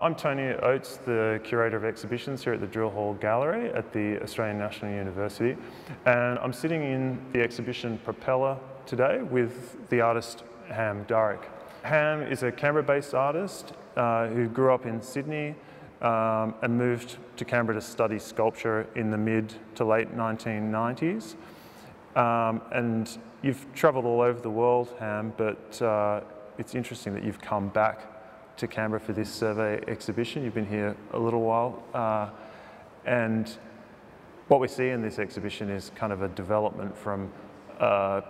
I'm Tony Oates, the Curator of Exhibitions here at the Drill Hall Gallery at the Australian National University. And I'm sitting in the exhibition Propeller today with the artist Ham Darroch. Ham is a Canberra-based artist uh, who grew up in Sydney um, and moved to Canberra to study sculpture in the mid to late 1990s. Um, and you've travelled all over the world, Ham, but uh, it's interesting that you've come back to Canberra for this survey exhibition. You've been here a little while. Uh, and what we see in this exhibition is kind of a development from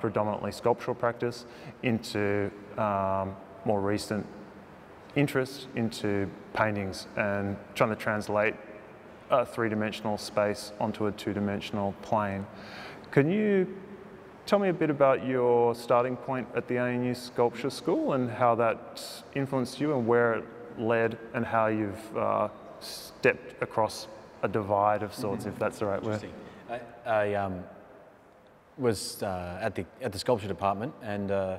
predominantly sculptural practice into um, more recent interest into paintings and trying to translate a three-dimensional space onto a two-dimensional plane. Can you Tell me a bit about your starting point at the ANU Sculpture School and how that influenced you and where it led and how you've uh, stepped across a divide of sorts, mm -hmm. if that's the right word. I, I um, was uh, at, the, at the sculpture department and uh,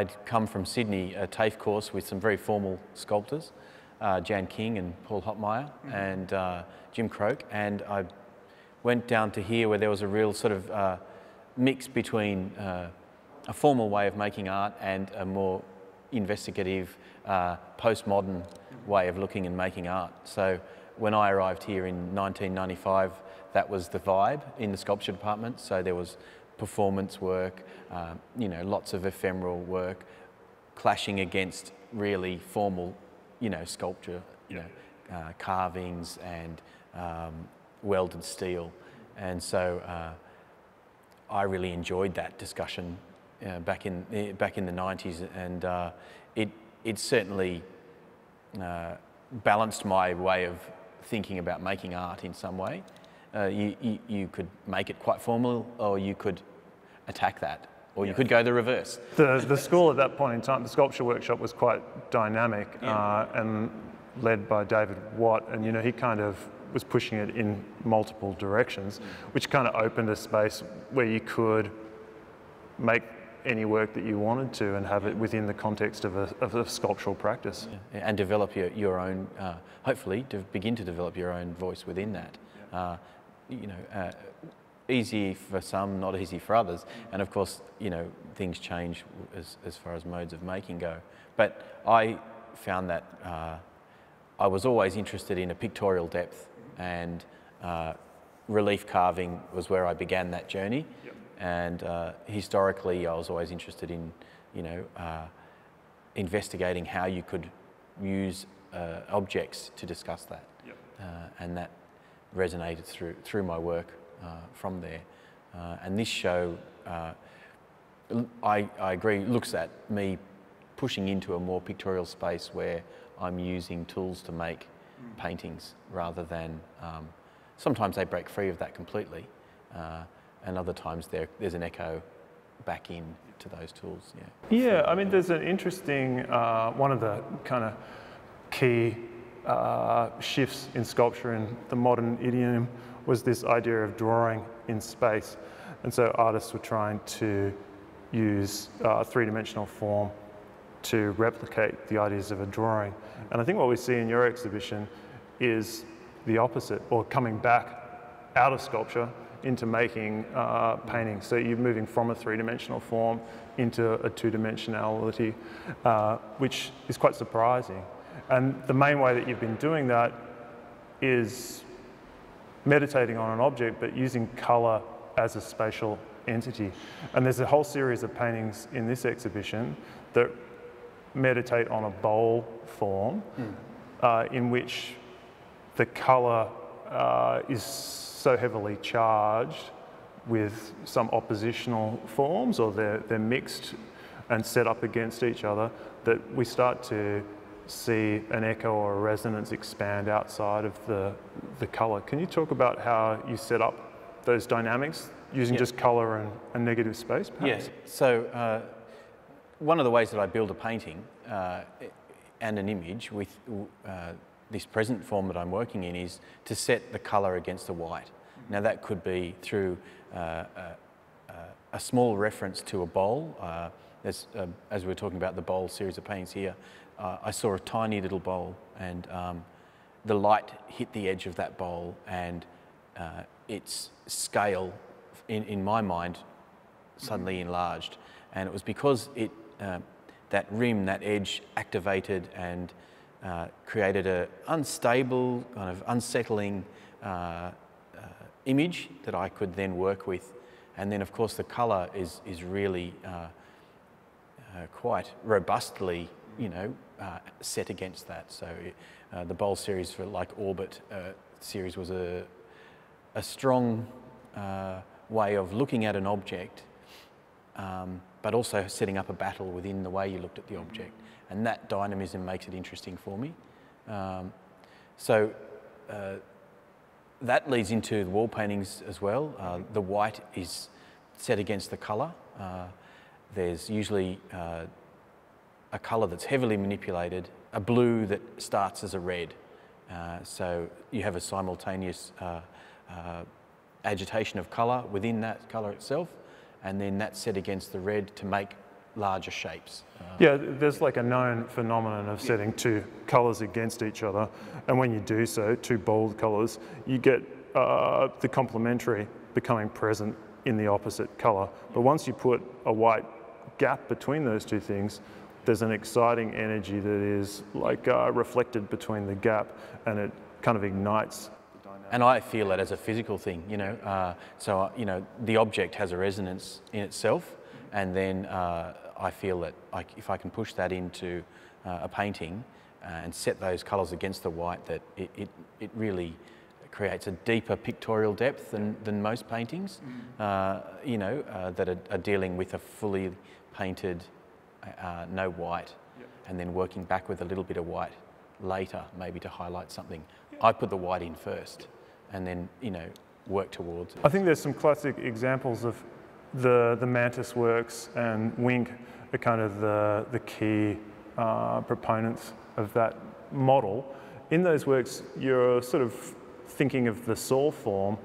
I'd come from Sydney, a TAFE course with some very formal sculptors, uh, Jan King and Paul Hopmeier mm -hmm. and uh, Jim Croke, and I went down to here where there was a real sort of uh, mix between uh, a formal way of making art and a more investigative, uh, postmodern way of looking and making art. So when I arrived here in 1995, that was the vibe in the sculpture department. So there was performance work, uh, you know, lots of ephemeral work, clashing against really formal, you know, sculpture, you know, uh, carvings and um, welded steel. And so uh, I really enjoyed that discussion uh, back in uh, back in the 90s, and uh, it it certainly uh, balanced my way of thinking about making art in some way. Uh, you, you, you could make it quite formal, or you could attack that, or you could go the reverse. The the school at that point in time, the sculpture workshop was quite dynamic yeah. Uh, and led by David Watt, and you know he kind of was pushing it in multiple directions, which kind of opened a space where you could make any work that you wanted to and have it within the context of a, of a sculptural practice. Yeah. And develop your, your own, uh, hopefully, to begin to develop your own voice within that. Uh, you know, uh, easy for some, not easy for others. And of course, you know, things change as, as far as modes of making go. But I found that uh, I was always interested in a pictorial depth and uh, relief carving was where I began that journey. Yep. And uh, historically, I was always interested in, you know, uh, investigating how you could use uh, objects to discuss that. Yep. Uh, and that resonated through, through my work uh, from there. and this show, I, I agree, looks at me pushing into a more pictorial space where I'm using tools to make paintings rather than, um, sometimes they break free of that completely uh, and other times there's an echo back in to those tools. Yeah, yeah I mean there's an interesting, uh, one of the kind of key uh, shifts in sculpture in the modern idiom was this idea of drawing in space. And so artists were trying to use uh, three-dimensional form to replicate the ideas of a drawing. And I think what we see in your exhibition is the opposite, or coming back out of sculpture into making uh, paintings. So you're moving from a three-dimensional form into a two-dimensionality, uh, which is quite surprising. And the main way that you've been doing that is meditating on an object, but using color as a spatial entity. And there's a whole series of paintings in this exhibition that meditate on a bowl form mm. uh, in which the colour uh, is so heavily charged with some oppositional forms or they're, they're mixed and set up against each other that we start to see an echo or a resonance expand outside of the, the colour. Can you talk about how you set up those dynamics using just colour and, and, negative space? Perhaps? Yes. So uh, one of the ways that I build a painting uh, and an image with uh, this present form that I'm working in is to set the colour against the white. Now that could be through uh, a, a, small reference to a bowl. Uh, as, uh, as we are talking about the bowl series of paintings here, uh, I saw a tiny little bowl and um, the light hit the edge of that bowl and uh, its scale, in, in my mind, suddenly enlarged. And it was because it, uh, that rim, that edge activated and uh, created an unstable, kind of unsettling uh, uh, image that I could then work with. And then, of course, the colour is, is really uh, quite robustly, you know, set against that. So the Bowl series for like Orbit series was a, a strong way of looking at an object um, but also setting up a battle within the way you looked at the object. And that dynamism makes it interesting for me. Um, so uh, that leads into the wall paintings as well. Uh, the white is set against the colour. Uh, there's usually uh, a colour that's heavily manipulated, a blue that starts as a red. Uh, so you have a simultaneous uh, agitation of colour within that colour itself and then that's set against the red to make larger shapes. Uh, yeah, there's like a known phenomenon of setting two colours against each other, and when you do so, two bold colours, you get uh, the complementary becoming present in the opposite colour. But once you put a white gap between those two things, there's an exciting energy that is like uh, reflected between the gap, and it kind of ignites and I feel it as a physical thing, you know. Uh, so, uh, you know, the object has a resonance in itself, and then uh, I feel that I, if I can push that into uh, a painting uh, and set those colours against the white, that it, it, it, really creates a deeper pictorial depth than, than most paintings, mm. you know, that are, are, dealing with a fully painted, no white, yep. and then working back with a little bit of white later, maybe to highlight something. I put the white in first and then, you know, work towards it. I think there's some classic examples of the, the Mantis works and Wink are kind of the, the key uh, proponents of that model. In those works, you're sort of thinking of the saw form,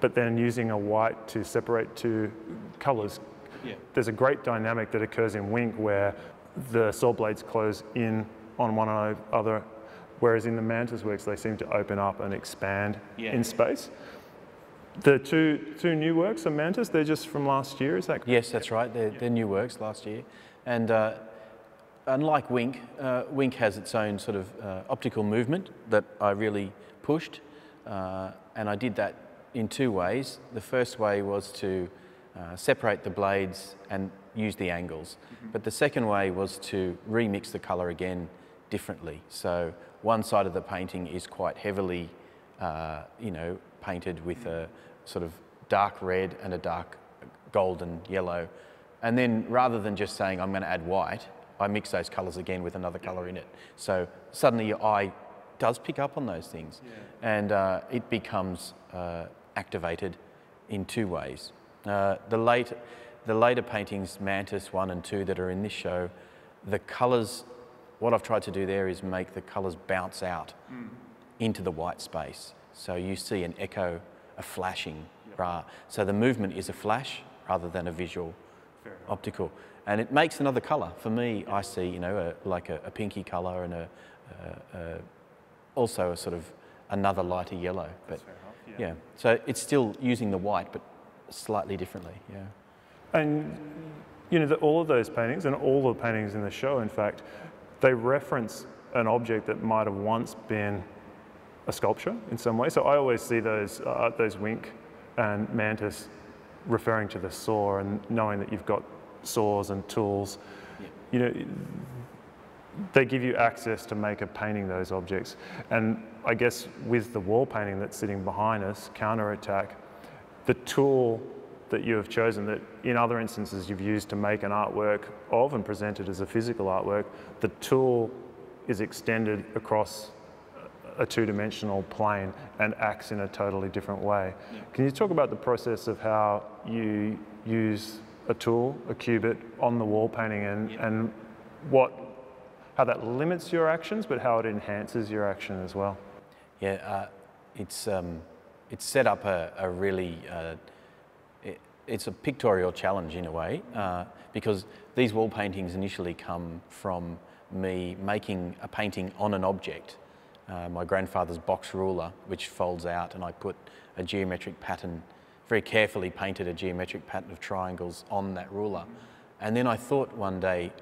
but then using a white to separate two colors. Yeah. There's a great dynamic that occurs in Wink where the saw blades close in on one another whereas in the Mantis works, they seem to open up and expand yeah. in space. The two, two new works are Mantis, they're just from last year, is that correct? Yes, that's right, they're, they're new works last year. And uh, unlike Wink, uh, Wink has its own sort of uh, optical movement that I really pushed. Uh, and I did that in two ways. The first way was to uh, separate the blades and use the angles. Mm -hmm. But the second way was to remix the colour again differently. So one side of the painting is quite heavily, uh, you know, painted with a sort of dark red and a dark golden yellow. And then rather than just saying, I'm going to add white, I mix those colours again with another colour in it. So suddenly your eye does pick up on those things. Yeah. And uh, it becomes uh, activated in two ways. Uh, the, late, the later paintings, Mantis 1 and 2 that are in this show, the colours what I've tried to do there is make the colours bounce out mm. into the white space. So you see an echo, a flashing. Yep. So the movement is a flash rather than a visual optical. And it makes another colour. For me, I see, you know, a, like a, a, pinky colour and a, a, also a sort of another lighter yellow. But yeah. yeah. so it's still using the white, but slightly differently, yeah. And, you know, the, all of those paintings and all the paintings in the show, in fact, they reference an object that might have once been a sculpture in some way. So I always see those, uh, those wink and mantis referring to the saw and knowing that you've got saws and tools. Yeah. You know, they give you access to make a painting those objects. And I guess with the wall painting that's sitting behind us, counterattack, the tool that you have chosen that in other instances you've used to make an artwork of and present it as a physical artwork, the tool is extended across a two-dimensional plane and acts in a totally different way. Yeah. Can you talk about the process of how you use a tool, a cubit, on the wall painting and, yeah. and what, how that limits your actions, but how it enhances your action as well? Yeah, uh, it's, um, it's set up a, a really uh, it's a pictorial challenge in a way uh, because these wall paintings initially come from me making a painting on an object. Uh, my grandfather's box ruler, which folds out, and I put a geometric pattern, very carefully painted a geometric pattern of triangles on that ruler. And then I thought one day,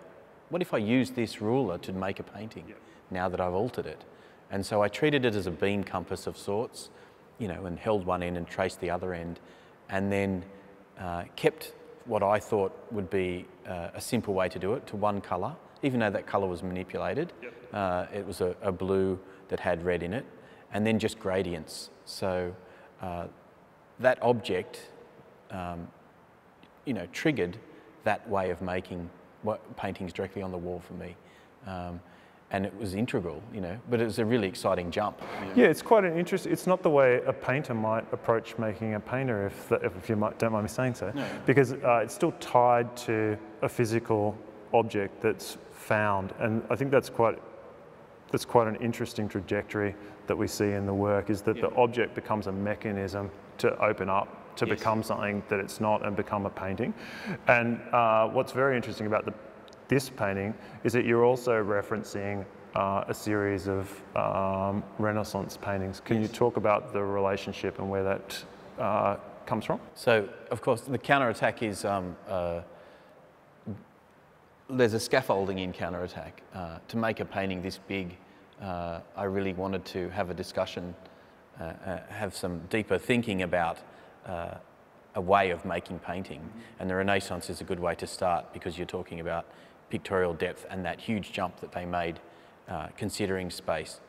what if I use this ruler to make a painting yep. now that I've altered it? And so I treated it as a beam compass of sorts, you know, and held one end and traced the other end, and then uh, kept what I thought would be uh, a simple way to do it to one colour, even though that colour was manipulated. Yep. Uh, it was a, a, blue that had red in it, and then just gradients. So uh, that object, um, you know, triggered that way of making paintings directly on the wall for me. Um, and it was integral, you know, but it was a really exciting jump. Yeah, it's quite an interest. It's not the way a painter might approach making a painter, if, the, if you might, don't mind me saying so, no. because uh, it's still tied to a physical object that's found, and I think that's quite that's quite an interesting trajectory that we see in the work. Is that yeah. the object becomes a mechanism to open up to yes. become something that it's not and become a painting. And uh, what's very interesting about the this painting is that you're also referencing uh, a series of um, Renaissance paintings. Can yes. you talk about the relationship and where that uh, comes from? So, of course, the counterattack is um, uh, there's a scaffolding in counterattack. Uh, to make a painting this big, uh, I really wanted to have a discussion, uh, have some deeper thinking about a way of making painting. And the Renaissance is a good way to start because you're talking about pictorial depth and that huge jump that they made uh, considering space.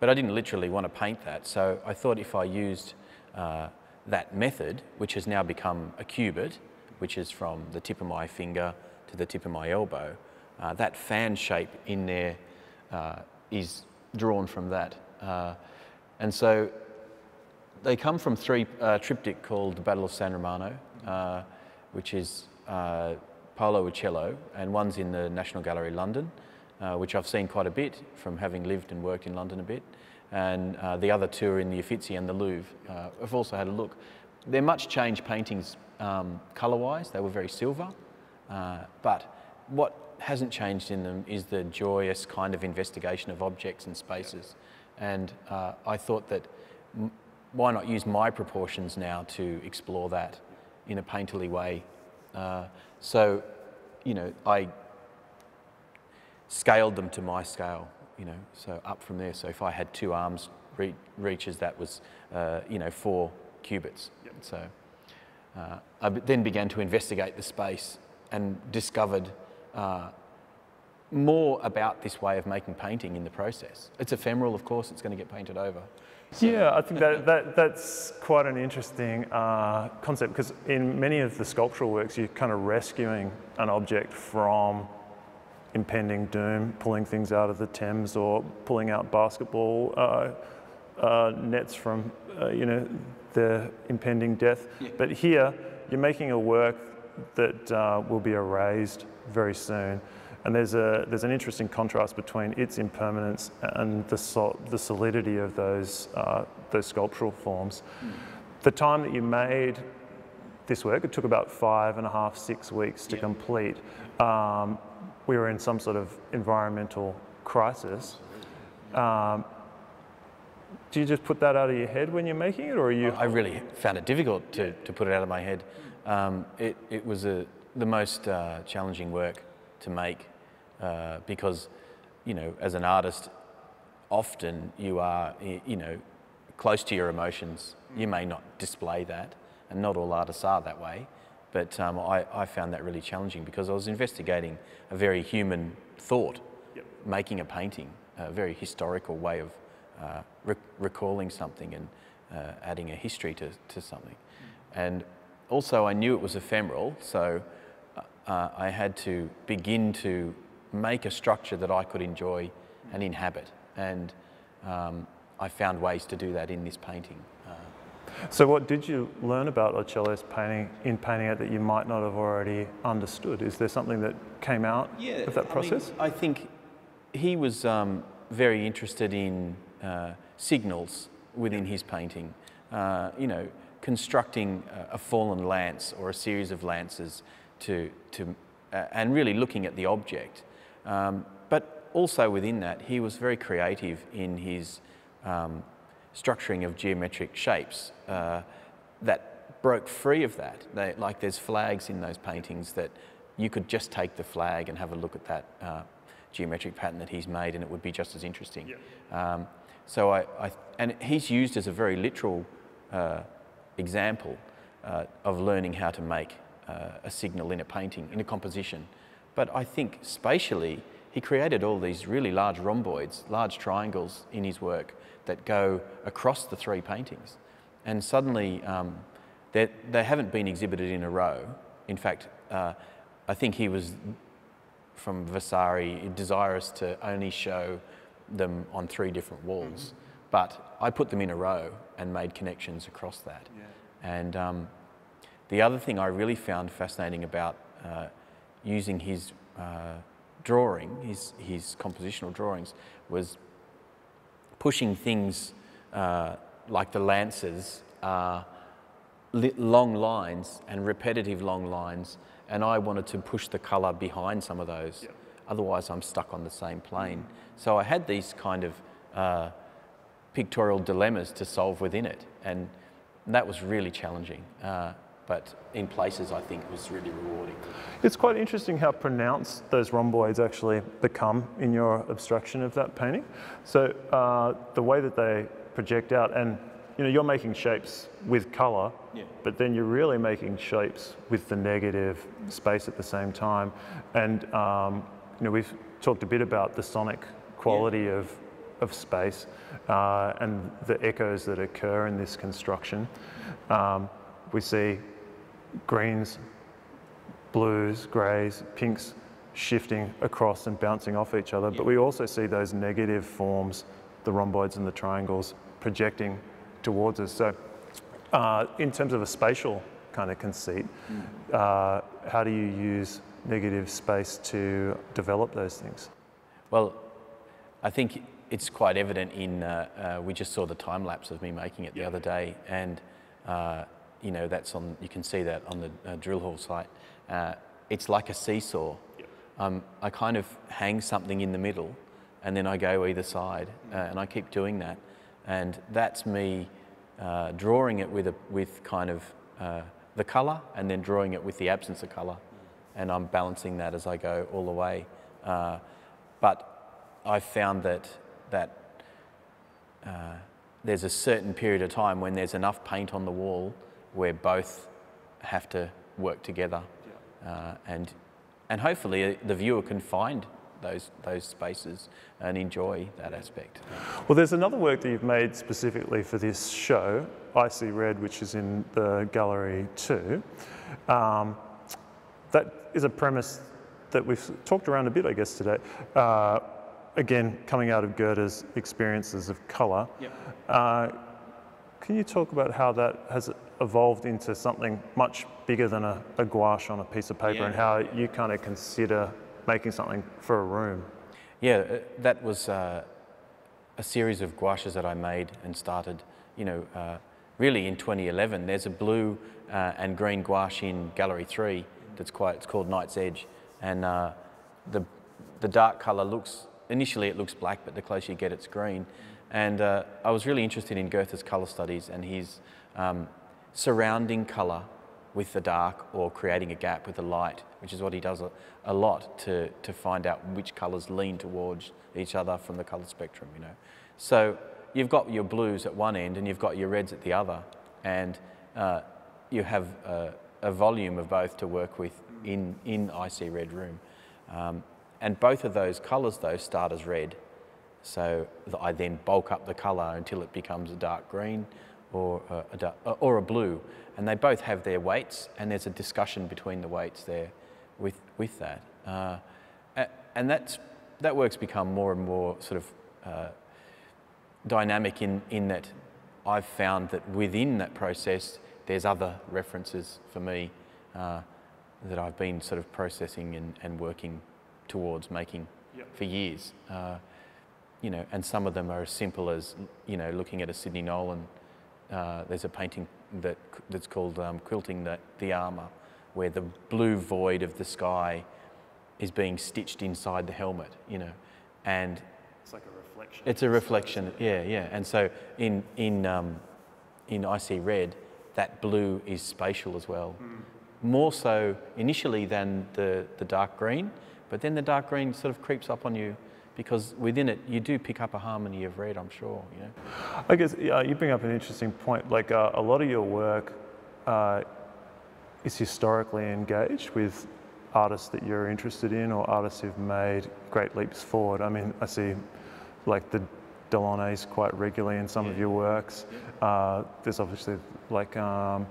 But I didn't literally want to paint that, so I thought if I used uh, that method, which has now become a cubit, which is from the tip of my finger to the tip of my elbow, uh, that fan shape in there uh, is drawn from that. Uh, and so they come from three uh, triptych called the Battle of San Romano, which is Paolo Uccello, and one's in the National Gallery London, uh, which I've seen quite a bit from having lived and worked in London a bit. And uh, the other two are in the Uffizi and the Louvre. Uh, I've also had a look. They're much changed paintings um, colour-wise. They were very silver. Uh, but what hasn't changed in them is the joyous kind of investigation of objects and spaces. And uh, I thought that why not use my proportions now to explore that in a painterly way uh, so, you know, I scaled them to my scale, you know, so up from there. So if I had two arms re reaches, that was, uh, you know, four cubits. Yep. So uh, I then began to investigate the space and discovered uh, more about this way of making painting in the process. It's ephemeral, of course, it's going to get painted over. So. Yeah, I think that, that that's quite an interesting uh, concept because in many of the sculptural works, you're kind of rescuing an object from impending doom, pulling things out of the Thames or pulling out basketball uh, uh, nets from, uh, you know, the impending death. Yeah. But here, you're making a work that uh, will be erased very soon. And there's, a, there's an interesting contrast between its impermanence and the, sol the solidity of those, uh, those sculptural forms. Mm. The time that you made this work, it took about five and a half, six weeks to yeah. complete. Um, we were in some sort of environmental crisis. Um, do you just put that out of your head when you're making it, or are you? I really found it difficult to, to put it out of my head. Um, it, it was a, the most uh, challenging work to make uh, because, you know, as an artist, often you are, you know, close to your emotions. You may not display that, and not all artists are that way. But um, I, I, found that really challenging because I was investigating a very human thought, yep. making a painting, a very historical way of uh, re recalling something and uh, adding a history to, to something. Mm. And also, I knew it was ephemeral, so uh, I had to begin to make a structure that I could enjoy and inhabit. And um, I found ways to do that in this painting. Uh, so what did you learn about Uccello's painting in painting it that you might not have already understood? Is there something that came out yeah, of that process? I, mean, I think he was um, very interested in uh, signals within his painting. Uh, you know, constructing a, a fallen lance or a series of lances to, to uh, and really looking at the object. Um, but also within that, he was very creative in his um, structuring of geometric shapes uh, that broke free of that. They, like there's flags in those paintings that you could just take the flag and have a look at that uh, geometric pattern that he's made and it would be just as interesting. Yeah. Um, so I, I, and he's used as a very literal uh, example uh, of learning how to make uh, a signal in a painting, in a composition. But I think spatially, he created all these really large rhomboids, large triangles in his work that go across the three paintings. And suddenly, um, they haven't been exhibited in a row. In fact, uh, I think he was, from Vasari, desirous to only show them on three different walls. Mm -hmm. But I put them in a row and made connections across that. Yeah. And um, the other thing I really found fascinating about uh, using his uh, drawing, his, his compositional drawings, was pushing things uh, like the lances, uh, long lines and repetitive long lines, and I wanted to push the colour behind some of those. Yep. Otherwise, I'm stuck on the same plane. So I had these kind of uh, pictorial dilemmas to solve within it, and that was really challenging. But in places I think was really rewarding. It's quite interesting how pronounced those rhomboids actually become in your abstraction of that painting. So uh, the way that they project out and you know, you're making shapes with color, yeah. but then you're really making shapes with the negative space at the same time. And um, you know, we've talked a bit about the sonic quality yeah. of, of space uh, and the echoes that occur in this construction. Um, we see greens, blues, greys, pinks shifting across and bouncing off each other, but we also see those negative forms, the rhomboids and the triangles, projecting towards us. So uh, in terms of a spatial kind of conceit, mm. uh, how do you use negative space to develop those things? Well, I think it's quite evident in, uh, uh we just saw the time lapse of me making it the other day, and uh, you know, that's on, you can see that on the uh, drill hall site. Uh, it's like a seesaw. Yep. Um, I kind of hang something in the middle and then I go either side uh, and I keep doing that. And that's me uh, drawing it with, a, with kind of uh, the colour and then drawing it with the absence of colour. And I'm balancing that as I go all the way. Uh, but I've found that, that there's a certain period of time when there's enough paint on the wall where both have to work together. Yeah. Uh, and, and hopefully the viewer can find those, those spaces and enjoy that aspect. Well, there's another work that you've made specifically for this show, Icy Red, which is in the Gallery too. Um, that is a premise that we've talked around a bit, I guess, today. Uh, again, coming out of Goethe's experiences of colour. Yep. Uh, can you talk about how that has evolved into something much bigger than a, a gouache on a piece of paper yeah. and how you kind of consider making something for a room? Yeah, uh, that was uh, a series of gouaches that I made and started, you know, uh, really in 2011. There's a blue uh, and green gouache in Gallery 3 that's quite, it's called Night's Edge. And uh, the, the dark colour looks, initially it looks black, but the closer you get, it's green. And uh, I was really interested in Goethe's colour studies and his um, surrounding colour with the dark or creating a gap with the light, which is what he does a, a lot to, to find out which colours lean towards each other from the colour spectrum, you know. So you've got your blues at one end and you've got your reds at the other, and uh, you have a, a, volume of both to work with in, in Icy Red Room. Um, and both of those colours, though, start as red. So I then bulk up the colour until it becomes a dark green or a, or a blue. And they both have their weights, and there's a discussion between the weights there with, with that. Uh, and that's, that work's become more and more sort of uh, dynamic in, in that I've found that within that process, there's other references for me uh, that I've been sort of processing and, and working towards making yep. for years. Uh, you know, and some of them are as simple as, you know, looking at a Sidney Nolan. Uh, there's a painting that, that's called um, Quilting the, the Armour, where the blue void of the sky is being stitched inside the helmet, you know. and It's like a reflection. it's a reflection. Yeah, yeah. And so in in um, in I see red, that blue is spatial as well. More so initially than the the dark green, but then the dark green sort of creeps up on you because within it you do pick up a harmony of red. I'm sure. You know. I guess yeah, you bring up an interesting point. Like uh, a lot of your work uh, is historically engaged with artists that you're interested in or artists who've made great leaps forward. I mean, I see like the Delaunay's quite regularly in some of your works. Uh, there's obviously like um,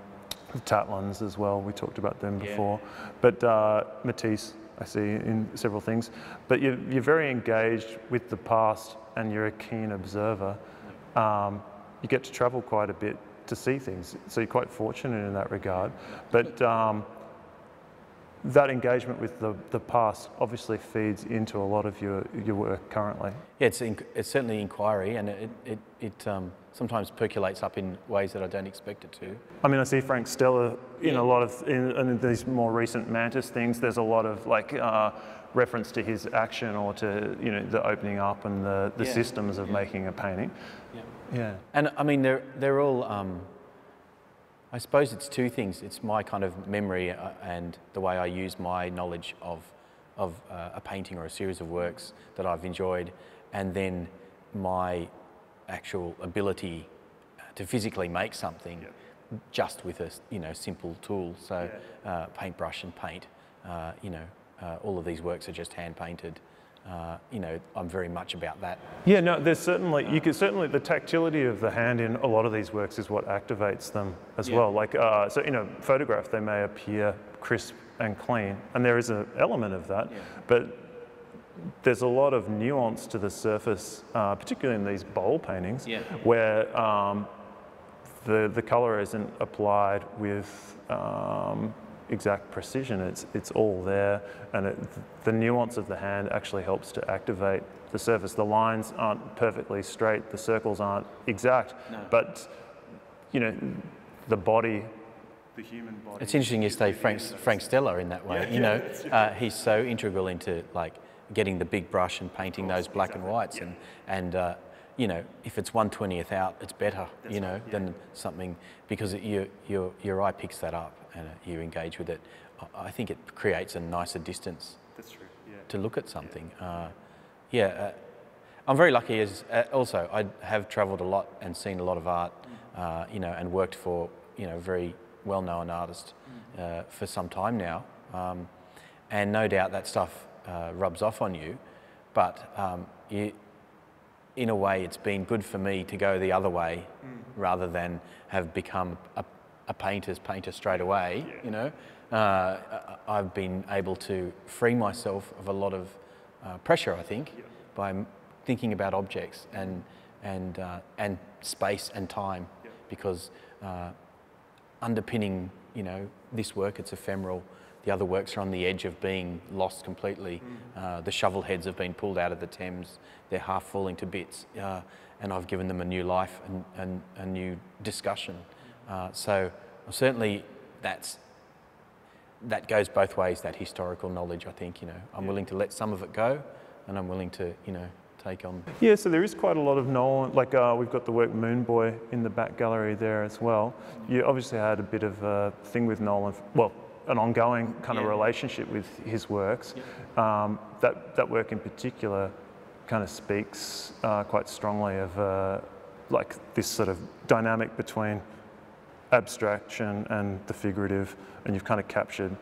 the Tatlins as well. We talked about them Yeah. before. But uh, Matisse, I see in several things. But you're, you're very engaged with the past and you're a keen observer. Um, you get to travel quite a bit to see things, so you're quite fortunate in that regard. But um, that engagement with the, the past obviously feeds into a lot of your, your work currently. Yeah, it's, in, it's certainly inquiry, and it, it, it um, sometimes percolates up in ways that I don't expect it to. I mean, I see Frank Stella in Yeah. a lot of in, in these more recent Mantis things. There's a lot of like uh, reference to his action or to you know the opening up and the, the Yeah. systems of making a painting. Yeah. Yeah. And I mean, they're, they're all, um, I suppose it's two things. It's my kind of memory uh, and the way I use my knowledge of, of uh, a painting or a series of works that I've enjoyed, and then my actual ability to physically make something just with a you know simple tool. So uh, paintbrush and paint. Uh, you know, uh, all of these works are just hand painted. Uh, you know, I'm very much about that. Yeah, no, there's certainly, you could certainly, the tactility of the hand in a lot of these works is what activates them as Yeah. well. Like, uh, so in a photograph, they may appear crisp and clean, and there is an element of that, Yeah. but there's a lot of nuance to the surface, uh, particularly in these bowl paintings, Yeah. where um, the, the color isn't applied with um, exact precision. It's, it's all there, and it, the nuance of the hand actually helps to activate the surface. The lines aren't perfectly straight, the circles aren't exact, No. but you know, the body, the human body. It's interesting you say Frank, Frank Stella in that way. Yeah, you yeah, know, it's- uh, he's so integral into like getting the big brush and painting those black and whites, yeah. and and uh, you know, if it's one twentieth out, it's better. That's you know, right, yeah. than something because it, your your your eye picks that up and you engage with it. I- think it creates a nicer distance That's true. Yeah. to look at something. Uh, yeah, uh, I'm very lucky. As uh, also, I have travelled a lot and seen a lot of art, uh, you know, and worked for you know very well-known artists uh, for some time now, um, and no doubt that stuff uh, rubs off on you, but um, you, in a way, it's been good for me to go the other way rather than have become a, a painter's painter straight away. You know, uh, I've been able to free myself of a lot of uh, pressure. I think by thinking about objects and and uh, and space and time, because uh, underpinning, you know, this work, it's ephemeral. The other works are on the edge of being lost completely. Uh, the shovel heads have been pulled out of the Thames. They're half falling to bits. Uh, and I've given them a new life and, and a new discussion. Uh, so certainly that's, that goes both ways, that historical knowledge, I think, you know. I'm willing to let some of it go and I'm willing to, you know, take on. Yeah, so there is quite a lot of Nolan. Like uh, we've got the work Moon Boy in the back gallery there as well. You obviously had a bit of a thing with Nolan. Well, an ongoing kind of relationship with his works. Um, that that work in particular kind of speaks uh, quite strongly of uh, like this sort of dynamic between abstraction and the figurative, and you've kind of captured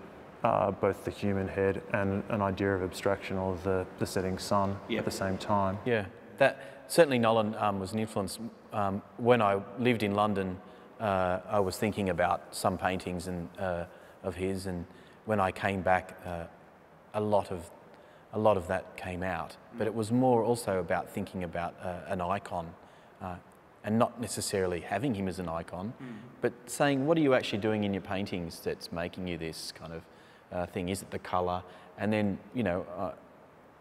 uh, both the human head and an idea of abstraction or the, the setting sun Yep. at the same time. Yeah, that certainly Nolan um, was an influence. Um, when I lived in London, uh, I was thinking about some paintings and uh, of his, and when I came back, uh, a lot of a lot of that came out. But it was more also about thinking about uh, an icon, uh, and not necessarily having him as an icon, but saying what are you actually doing in your paintings that's making you this kind of uh, thing? Is it the colour? And then you know. Uh,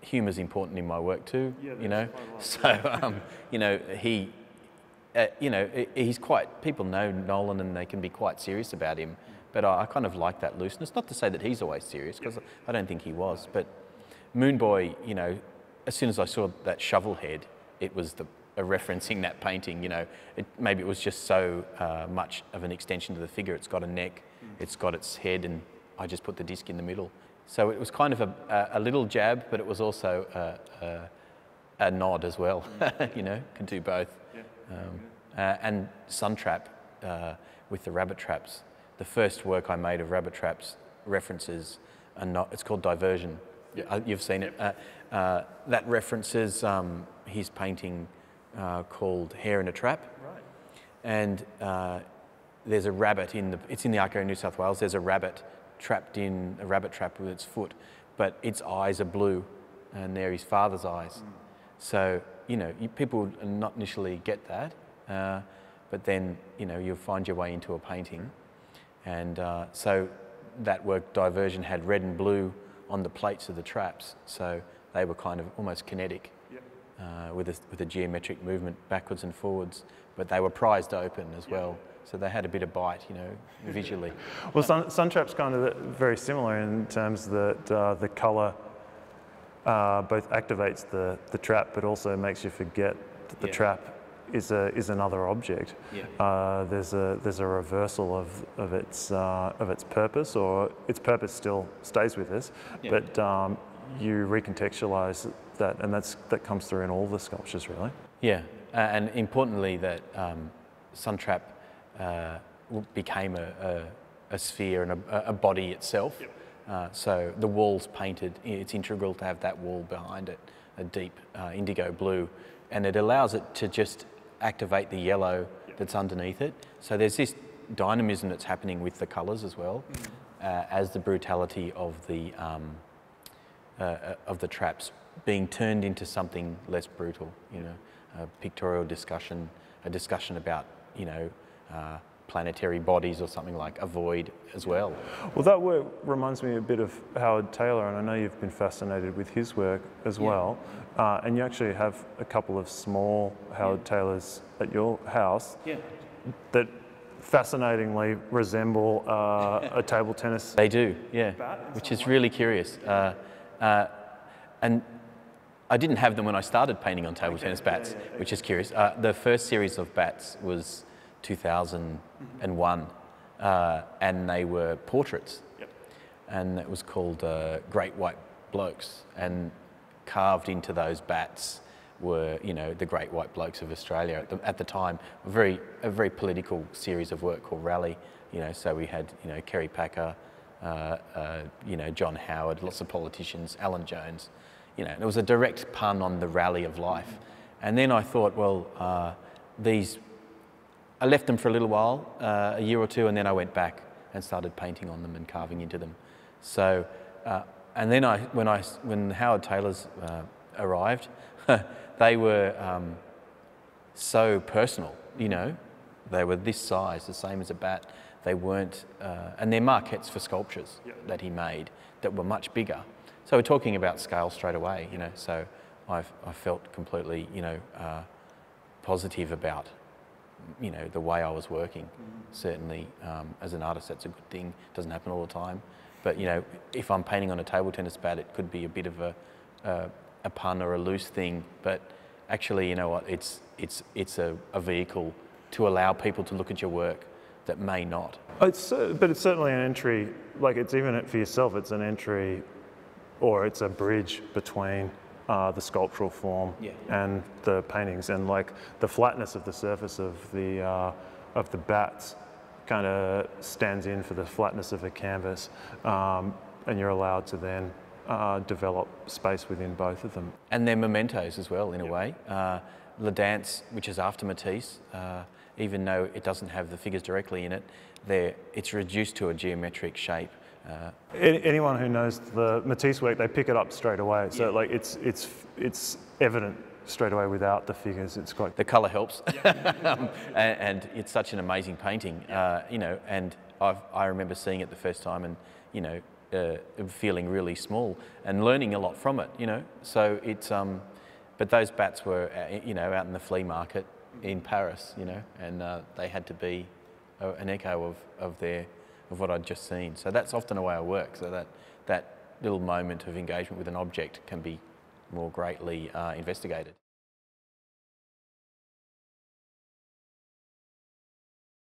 humour's important in my work too. Yeah, you know, so um, you know he, uh, you know, he's quite. People know Nolan and they can be quite serious about him. But I, I kind of like that looseness. Not to say that he's always serious because I don't think he was. But Moon Boy, you know, as soon as I saw that shovel head, it was the, a referencing that painting. You know, it, maybe it was just so uh, much of an extension to the figure. It's got a neck, it's got its head, and I just put the disc in the middle. So it was kind of a, a, a little jab, but it was also a, a, a nod as well. you know, could do both. Um, uh, and Sun Trap uh, with the rabbit traps. The first work I made of rabbit traps references a not, it's called Diversion. Uh, You've seen it. Uh, uh, that references um, his painting uh, called Hare in a Trap. Right. And uh, there's a rabbit in the, it's in the Arco New South Wales, there's a rabbit trapped in a rabbit trap with its foot, but its eyes are blue and they're his father's eyes. Mm. So, you know, you, people not initially get that, uh, but then, you know, you'll find your way into a painting. And uh, so that work, Diversion, had red and blue on the plates of the traps. So they were kind of almost kinetic Yep. uh, with, a, with a geometric movement backwards and forwards, but they were prized open as well. So they had a bit of bite, you know, visually. Well, Sun, Suntrap's kind of very similar in terms that uh, the colour uh, both activates the, the trap, but also makes you forget the trap is a is another object. Yeah. Uh, there's a there's a reversal of of its uh, of its purpose, or its purpose still stays with us, Yeah. but um, you recontextualize that, and that's that comes through in all the sculptures, really. Yeah, uh, and importantly, that um, Suntrap uh, became a, a, a sphere and a, a body itself. Uh, so the wall's painted, it's integral to have that wall behind it, a deep uh, indigo blue, and it allows it to just activate the yellow that's underneath it. So there's this dynamism that's happening with the colours as well, uh, as the brutality of the um, uh, uh, of the traps being turned into something less brutal, you know, a pictorial discussion, a discussion about, you know, uh, planetary bodies or something like a void as well. Well, that work reminds me a bit of Howard Taylor, and I know you've been fascinated with his work as well. Uh, and you actually have a couple of small Howard Taylors at your house Yeah. that fascinatingly resemble uh, a table tennis. They do, yeah, which is really curious. Uh, uh, and I didn't have them when I started painting on table tennis bats, which is curious. Uh, the first series of bats was 2001, uh, and they were portraits. Yep. And it was called uh, Great White Blokes. And carved into those bats were, you know, the Great White Blokes of Australia at the, at the time. A very, a very political series of work called Rally. You know, so we had, you know, Kerry Packer, uh, uh, you know, John Howard, lots of politicians, Alan Jones. You know, it was a direct pun on the rally of life. And then I thought, well, uh, these I left them for a little while, uh, a year or two, and then I went back and started painting on them and carving into them. So, uh, and then I, when I, when Howard Taylor's uh, arrived, they were um, so personal. You know, they were this size, the same as a bat. They weren't, uh, and they're maquettes for sculptures that he made that were much bigger. So we're talking about scale straight away. You know, so I've, I felt completely, you know, uh, positive about you know the way I was working. Certainly, um, as an artist, that's a good thing. It Doesn't happen all the time, but you know, if I'm painting on a table tennis bat, it could be a bit of a a, a pun or a loose thing. But actually, you know what? It's it's it's a, a vehicle to allow people to look at your work that may not. It's, uh, but it's certainly an entry, like it's even for yourself, it's an entry or it's a bridge between uh, the sculptural form Yeah. and the paintings. And like the flatness of the surface of the, uh, of the bats kind of stands in for the flatness of the canvas. Um, and you're allowed to then uh, develop space within both of them. And they're mementos as well, in a way. Uh, La Danse, which is after Matisse, uh, even though it doesn't have the figures directly in it, it's reduced to a geometric shape. Uh, Anyone who knows the Matisse work, they pick it up straight away. So Yeah. like it's it's it's evident straight away without the figures. It's quite the colour helps, um, and, and it's such an amazing painting, uh, you know. And I've, I remember seeing it the first time, and you know, uh, feeling really small and learning a lot from it, you know. So it's, um, but those bats were, uh, you know, out in the flea market in Paris, you know, and uh, they had to be a, an echo of, of their of what I'd just seen. So that's often a way I work. So that that little moment of engagement with an object can be more greatly uh, investigated.